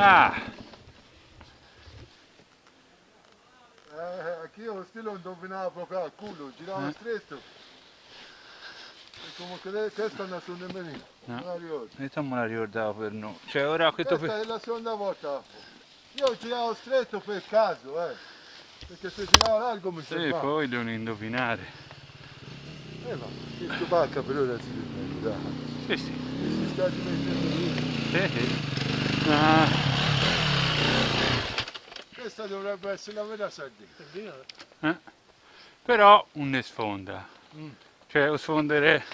Ah. Eh, eh, anch'io lo stile lo indovinavo proprio al culo, girava eh. stretto. E comunque le testa non sono nemmeno. No. Non ricordo. Io me la ricordavo per noi. Cioè ora questo... Questa per... è la seconda volta. Io giravo stretto per caso, eh. Perché se girava largo mi sembrava. Sì, sembra. poi devono indovinare. Eh ma, questo pacca per ora si deve Sì, sì. Si sta dimenticando lì. Sì, sì. Ah, Questa dovrebbe essere la vera sardina. eh. Però un ne sfonda. Mm. Cioè, sfondere